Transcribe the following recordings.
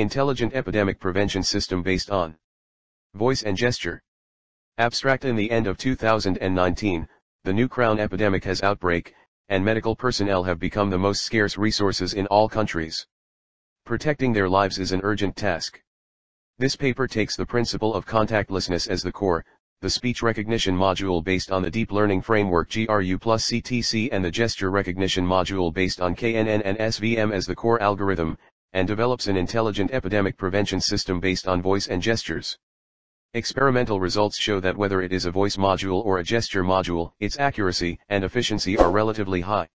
Intelligent Epidemic Prevention System based on Voice and Gesture. Abstract in the end of 2019, the new crown epidemic has outbreak, and medical personnel have become the most scarce resources in all countries. Protecting their lives is an urgent task. This paper takes the principle of contactlessness as the core, the speech recognition module based on the deep learning framework GRU plus CTC and the gesture recognition module based on KNN and SVM as the core algorithm, and develops an intelligent epidemic prevention system based on voice and gestures. Experimental results show that whether it is a voice module or a gesture module, its accuracy and efficiency are relatively high.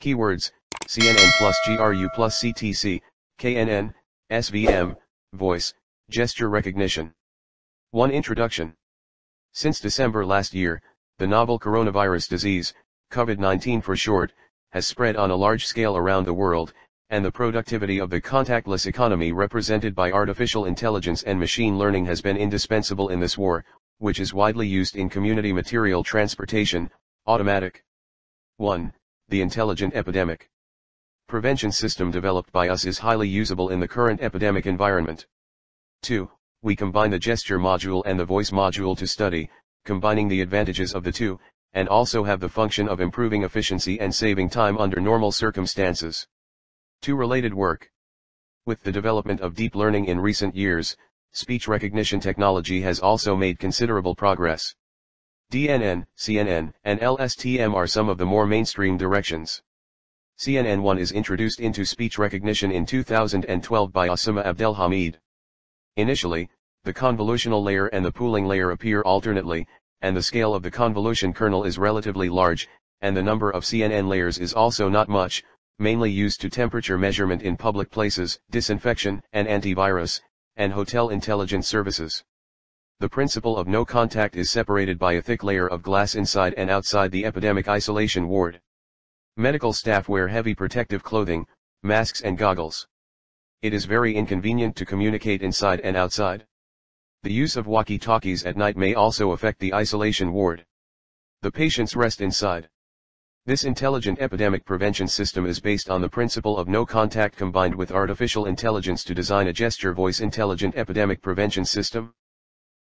Keywords, CNN plus GRU plus CTC, KNN, SVM, voice, gesture recognition. 1. Introduction. Since December last year, the novel coronavirus disease, COVID-19 for short, has spread on a large scale around the world, and the productivity of the contactless economy represented by artificial intelligence and machine learning has been indispensable in this war, which is widely used in community material transportation, automatic. 1. The intelligent epidemic. Prevention system developed by us is highly usable in the current epidemic environment. 2 we combine the gesture module and the voice module to study, combining the advantages of the two, and also have the function of improving efficiency and saving time under normal circumstances. 2. Related work. With the development of deep learning in recent years, speech recognition technology has also made considerable progress. DNN, CNN, and LSTM are some of the more mainstream directions. CNN1 is introduced into speech recognition in 2012 by Osama Abdelhamid. Initially, the convolutional layer and the pooling layer appear alternately, and the scale of the convolution kernel is relatively large, and the number of CNN layers is also not much, mainly used to temperature measurement in public places, disinfection and antivirus, and hotel intelligence services. The principle of no contact is separated by a thick layer of glass inside and outside the epidemic isolation ward. Medical staff wear heavy protective clothing, masks and goggles. It is very inconvenient to communicate inside and outside. The use of walkie-talkies at night may also affect the isolation ward. The patients rest inside. This intelligent epidemic prevention system is based on the principle of no contact combined with artificial intelligence to design a gesture voice intelligent epidemic prevention system.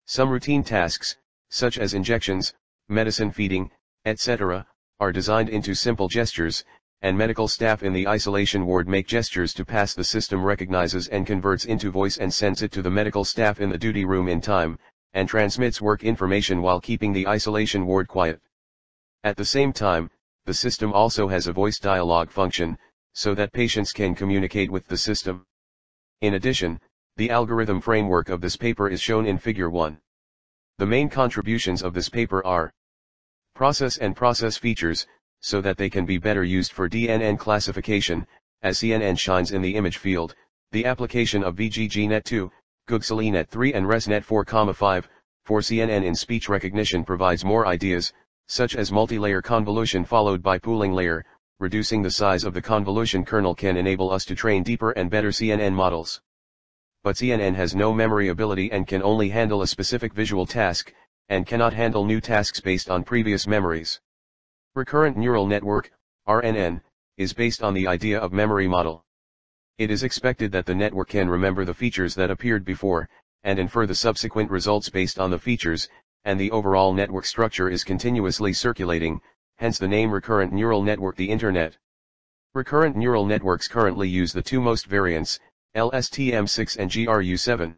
Some routine tasks, such as injections, medicine feeding, etc., are designed into simple gestures, and medical staff in the isolation ward make gestures to pass the system recognizes and converts into voice and sends it to the medical staff in the duty room in time, and transmits work information while keeping the isolation ward quiet. At the same time, the system also has a voice dialogue function, so that patients can communicate with the system. In addition, the algorithm framework of this paper is shown in figure 1. The main contributions of this paper are process and process features, so that they can be better used for DNN classification, as CNN shines in the image field, the application of VGGNet2, GoogLeNet3 and ResNet 4,5, for CNN in speech recognition provides more ideas, such as multi-layer convolution followed by pooling layer, reducing the size of the convolution kernel can enable us to train deeper and better CNN models. But CNN has no memory ability and can only handle a specific visual task, and cannot handle new tasks based on previous memories. Recurrent Neural Network, RNN, is based on the idea of memory model. It is expected that the network can remember the features that appeared before, and infer the subsequent results based on the features, and the overall network structure is continuously circulating, hence the name Recurrent Neural Network the Internet. Recurrent neural networks currently use the two most variants, LSTM6 and GRU7.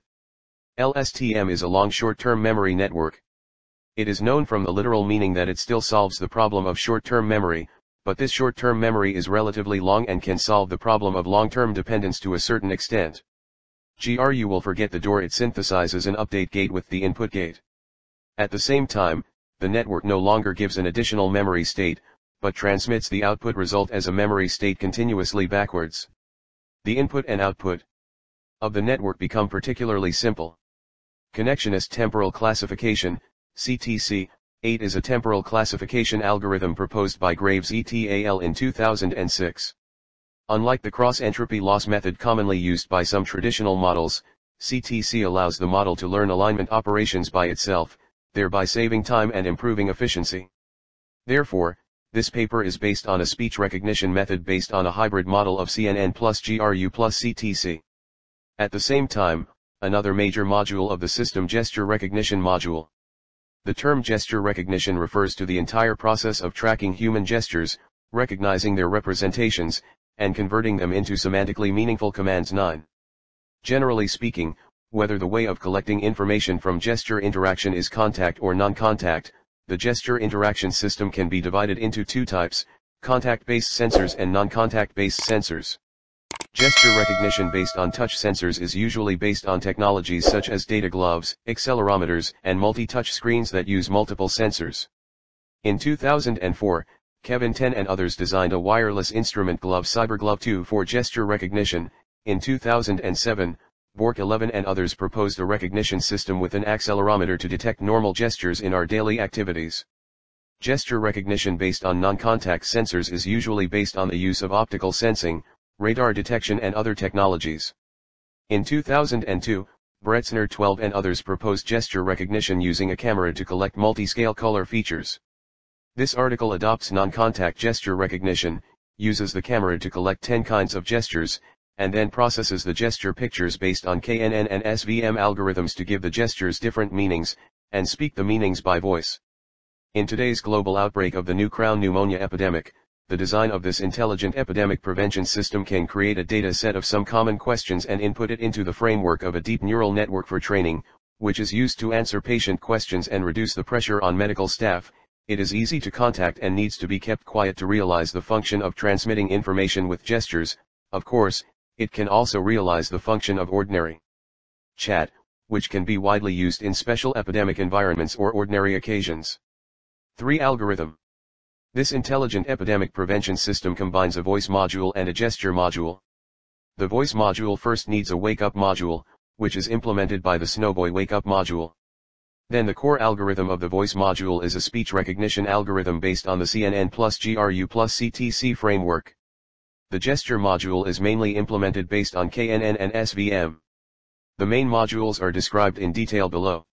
LSTM is a long short-term memory network. It is known from the literal meaning that it still solves the problem of short-term memory, but this short-term memory is relatively long and can solve the problem of long-term dependence to a certain extent. GRU will forget the door it synthesizes an update gate with the input gate. At the same time, the network no longer gives an additional memory state, but transmits the output result as a memory state continuously backwards. The input and output of the network become particularly simple. Connectionist temporal classification, CTC, 8 is a temporal classification algorithm proposed by Graves et al. in 2006. Unlike the cross-entropy loss method commonly used by some traditional models, CTC allows the model to learn alignment operations by itself, thereby saving time and improving efficiency. Therefore, this paper is based on a speech recognition method based on a hybrid model of CNN plus GRU plus CTC. At the same time, another major module of the system gesture recognition module. The term gesture recognition refers to the entire process of tracking human gestures, recognizing their representations, and converting them into semantically meaningful commands 9. Generally speaking, whether the way of collecting information from gesture interaction is contact or non-contact, the gesture interaction system can be divided into two types, contact-based sensors and non-contact-based sensors. Gesture recognition based on touch sensors is usually based on technologies such as data gloves, accelerometers, and multi-touch screens that use multiple sensors. In 2004, Kevin Ten and others designed a wireless instrument glove CyberGlove 2 for gesture recognition. In 2007, Bork 11 and others proposed a recognition system with an accelerometer to detect normal gestures in our daily activities. Gesture recognition based on non-contact sensors is usually based on the use of optical sensing, radar detection and other technologies. In 2002, Bretzner 12 and others proposed gesture recognition using a camera to collect multi-scale color features. This article adopts non-contact gesture recognition, uses the camera to collect 10 kinds of gestures, and then processes the gesture pictures based on KNN and SVM algorithms to give the gestures different meanings, and speak the meanings by voice. In today's global outbreak of the new crown pneumonia epidemic, the design of this intelligent epidemic prevention system can create a data set of some common questions and input it into the framework of a deep neural network for training, which is used to answer patient questions and reduce the pressure on medical staff. It is easy to contact and needs to be kept quiet to realize the function of transmitting information with gestures, of course, it can also realize the function of ordinary chat, which can be widely used in special epidemic environments or ordinary occasions. 3. Algorithm. This intelligent epidemic prevention system combines a voice module and a gesture module. The voice module first needs a wake-up module, which is implemented by the Snowboy wake-up module. Then the core algorithm of the voice module is a speech recognition algorithm based on the CNN plus GRU plus CTC framework. The gesture module is mainly implemented based on KNN and SVM. The main modules are described in detail below.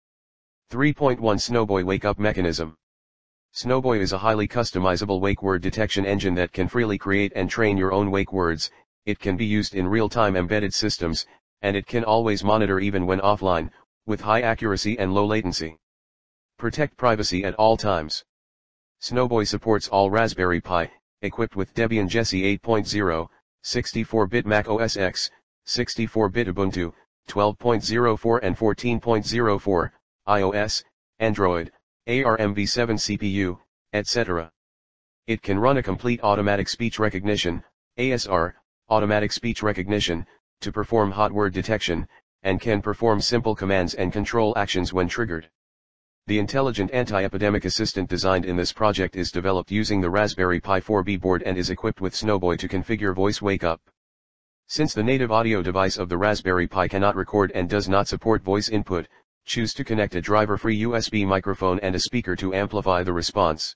3.1 Snowboy Wake Up Mechanism Snowboy is a highly customizable wake word detection engine that can freely create and train your own wake words, it can be used in real-time embedded systems, and it can always monitor even when offline, with high accuracy and low latency. Protect privacy at all times. Snowboy supports all Raspberry Pi, equipped with Debian Jessie 8.0, 64-bit Mac OS X, 64-bit Ubuntu, 12.04 and 14.04, iOS, Android, ARMv7 CPU, etc. It can run a complete automatic speech recognition, ASR, automatic speech recognition, to perform hot word detection, and can perform simple commands and control actions when triggered. The intelligent anti-epidemic assistant designed in this project is developed using the Raspberry Pi 4B board and is equipped with Snowboy to configure voice wake up. Since the native audio device of the Raspberry Pi cannot record and does not support voice input, choose to connect a driver-free USB microphone and a speaker to amplify the response.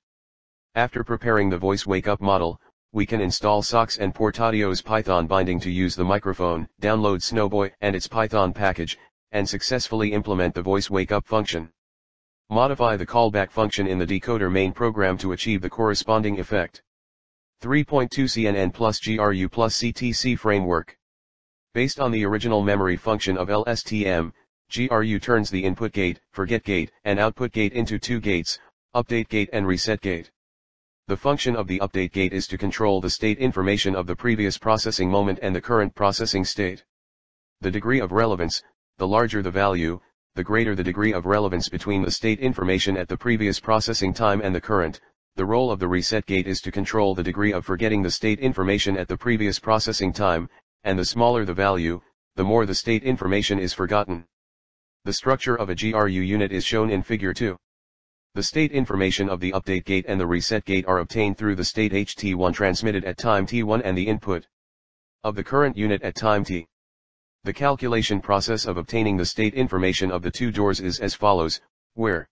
After preparing the voice wake up model, we can install SOX and PortAudio's Python binding to use the microphone, download Snowboy and its Python package, and successfully implement the voice wake up function. Modify the callback function in the decoder main program to achieve the corresponding effect. 3.2 CNN plus GRU plus CTC framework. Based on the original memory function of LSTM, GRU turns the input gate, forget gate, and output gate into two gates, update gate and reset gate. The function of the update gate is to control the state information of the previous processing moment and the current processing state. The degree of relevance, the larger the value, the greater the degree of relevance between the state information at the previous processing time and the current, the role of the reset gate is to control the degree of forgetting the state information at the previous processing time, and the smaller the value, the more the state information is forgotten. The structure of a GRU unit is shown in figure 2. The state information of the update gate and the reset gate are obtained through the state HT1 transmitted at time t1 and the input of the current unit at time t. The calculation process of obtaining the state information of the two doors is as follows, where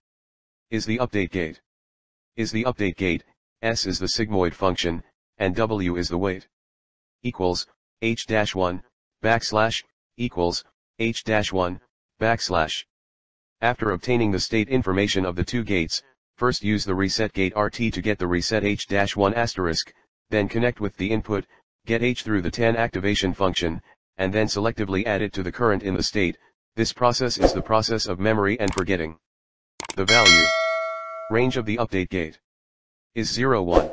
is the update gate? Is the update gate, S is the sigmoid function, and W is the weight. Equals, H-1, backslash, equals, H-1, backslash. After obtaining the state information of the two gates, first use the reset gate RT to get the reset H-1 asterisk, then connect with the input, get H through the tanh activation function, and then selectively add it to the current in the state, this process is the process of memory and forgetting. The value range of the update gate is 0 1.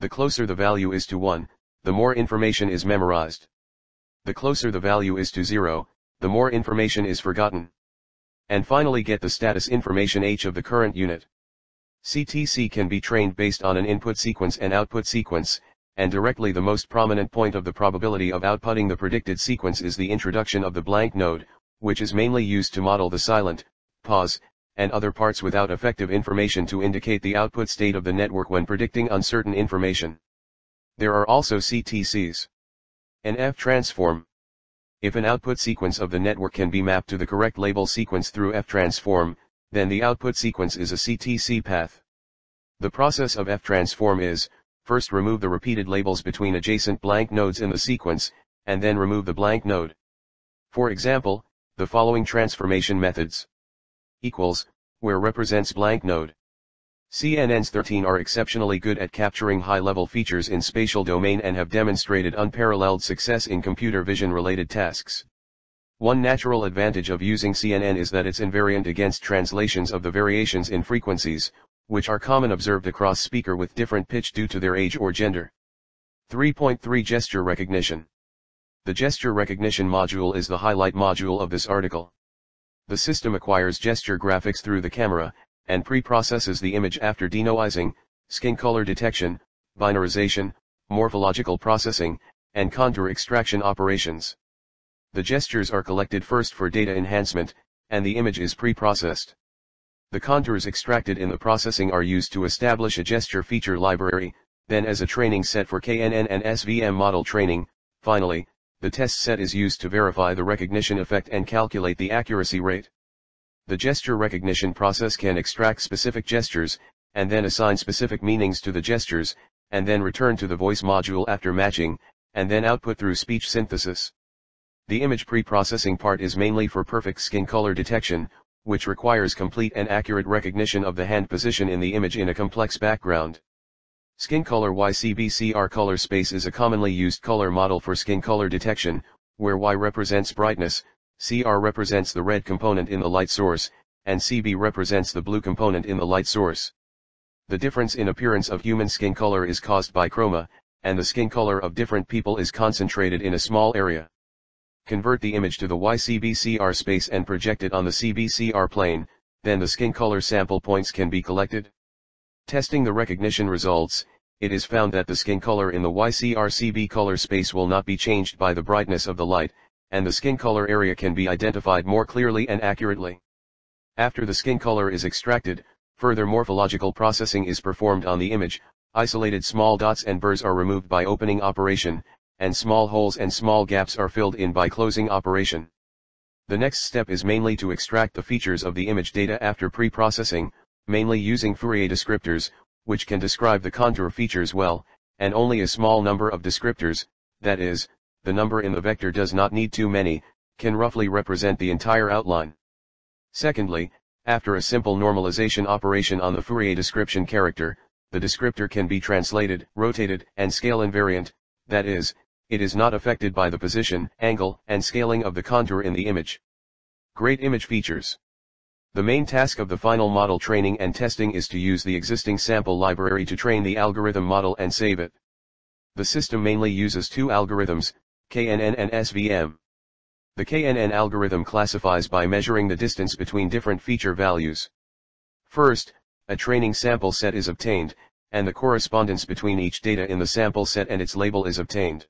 The closer the value is to 1, the more information is memorized. The closer the value is to 0, the more information is forgotten. And finally get the status information H of the current unit. CTC can be trained based on an input sequence and output sequence, and directly the most prominent point of the probability of outputting the predicted sequence is the introduction of the blank node, which is mainly used to model the silent, pause, and other parts without effective information to indicate the output state of the network when predicting uncertain information. There are also CTCs. An F transform. If an output sequence of the network can be mapped to the correct label sequence through F transform, then the output sequence is a CTC path. The process of F-transform is, first remove the repeated labels between adjacent blank nodes in the sequence, and then remove the blank node. For example, the following transformation methods. Equals, where represents blank node. CNNs 13 are exceptionally good at capturing high-level features in spatial domain and have demonstrated unparalleled success in computer vision-related tasks. One natural advantage of using CNN is that it's invariant against translations of the variations in frequencies, which are common observed across speaker with different pitch due to their age or gender. 3.3 Gesture Recognition The gesture recognition module is the highlight module of this article. The system acquires gesture graphics through the camera, and pre-processes the image after denoising, skin color detection, binarization, morphological processing, and contour extraction operations. The gestures are collected first for data enhancement, and the image is pre-processed. The contours extracted in the processing are used to establish a gesture feature library, then as a training set for KNN and SVM model training, finally, the test set is used to verify the recognition effect and calculate the accuracy rate. The gesture recognition process can extract specific gestures, and then assign specific meanings to the gestures, and then return to the voice module after matching, and then output through speech synthesis. The image pre-processing part is mainly for perfect skin color detection, which requires complete and accurate recognition of the hand position in the image in a complex background. Skin color YCBCR color space is a commonly used color model for skin color detection, where Y represents brightness, CR represents the red component in the light source, and CB represents the blue component in the light source. The difference in appearance of human skin color is caused by chroma, and the skin color of different people is concentrated in a small area. Convert the image to the YCBCR space and project it on the CBCR plane, then the skin color sample points can be collected. Testing the recognition results, it is found that the skin color in the YCR-CB color space will not be changed by the brightness of the light, and the skin color area can be identified more clearly and accurately. After the skin color is extracted, further morphological processing is performed on the image, isolated small dots and burrs are removed by opening operation, and small holes and small gaps are filled in by closing operation. The next step is mainly to extract the features of the image data after pre-processing, mainly using Fourier descriptors, which can describe the contour features well, and only a small number of descriptors, that is, the number in the vector does not need too many, can roughly represent the entire outline. Secondly, after a simple normalization operation on the Fourier description character, the descriptor can be translated, rotated, and scale invariant, that is, it is not affected by the position, angle, and scaling of the contour in the image. Great image features. The main task of the final model training and testing is to use the existing sample library to train the algorithm model and save it. The system mainly uses two algorithms, KNN and SVM. The KNN algorithm classifies by measuring the distance between different feature values. First, a training sample set is obtained, and the correspondence between each data in the sample set and its label is obtained.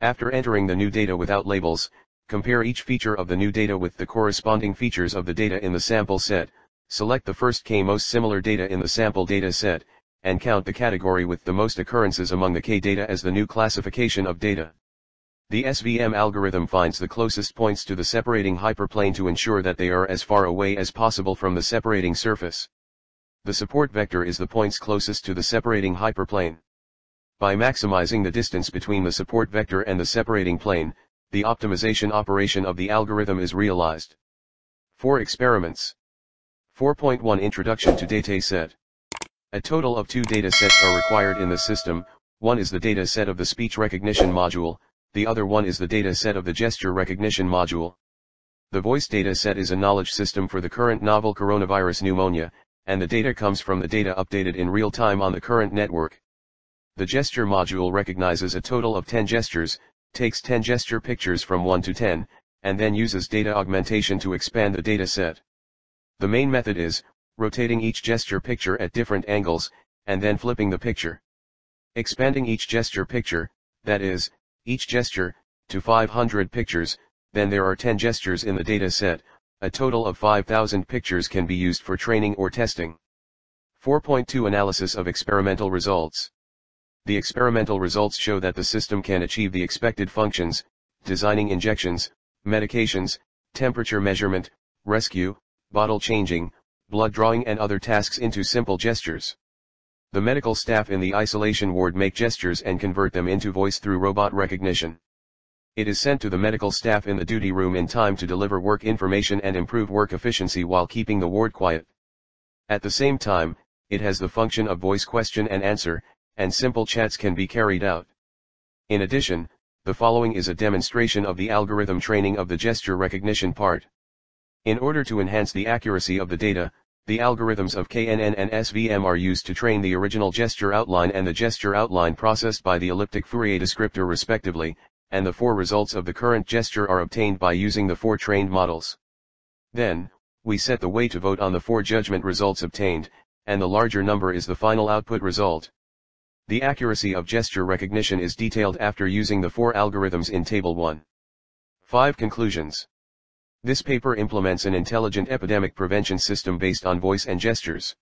After entering the new data without labels, compare each feature of the new data with the corresponding features of the data in the sample set, select the first k most similar data in the sample data set, and count the category with the most occurrences among the k data as the new classification of data. The SVM algorithm finds the closest points to the separating hyperplane to ensure that they are as far away as possible from the separating surface. The support vector is the points closest to the separating hyperplane. By maximizing the distance between the support vector and the separating plane, the optimization operation of the algorithm is realized. 4 experiments. 4.1 Introduction to Data Dataset. A total of two data sets are required in the system, one is the data set of the speech recognition module, the other one is the data set of the gesture recognition module. The voice data set is a knowledge system for the current novel coronavirus pneumonia, and the data comes from the data updated in real time on the current network. The gesture module recognizes a total of 10 gestures, takes 10 gesture pictures from 1 to 10, and then uses data augmentation to expand the data set. The main method is, rotating each gesture picture at different angles, and then flipping the picture. Expanding each gesture picture, that is, each gesture, to 500 pictures, then there are 10 gestures in the data set, a total of 5000 pictures can be used for training or testing. 4.2 Analysis of experimental results. The experimental results show that the system can achieve the expected functions, designing injections, medications, temperature measurement, rescue, bottle changing, blood drawing and other tasks into simple gestures. The medical staff in the isolation ward make gestures and convert them into voice through robot recognition. It is sent to the medical staff in the duty room in time to deliver work information and improve work efficiency while keeping the ward quiet. At the same time, it has the function of voice question and answer, and simple chats can be carried out. In addition, the following is a demonstration of the algorithm training of the gesture recognition part. In order to enhance the accuracy of the data, the algorithms of KNN and SVM are used to train the original gesture outline and the gesture outline processed by the elliptic Fourier descriptor respectively, and the four results of the current gesture are obtained by using the four trained models. Then, we set the way to vote on the four judgment results obtained, and the larger number is the final output result. The accuracy of gesture recognition is detailed after using the four algorithms in Table 1. 5 Conclusions This paper implements an intelligent epidemic prevention system based on voice and gestures.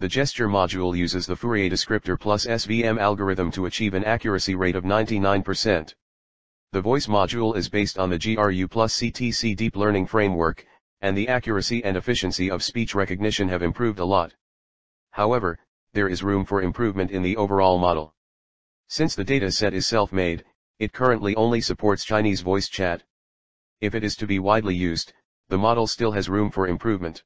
The gesture module uses the Fourier descriptor plus SVM algorithm to achieve an accuracy rate of 99%. The voice module is based on the GRU plus CTC deep learning framework, and the accuracy and efficiency of speech recognition have improved a lot. However, there is room for improvement in the overall model. Since the data set is self-made, it currently only supports Chinese voice chat. If it is to be widely used, the model still has room for improvement.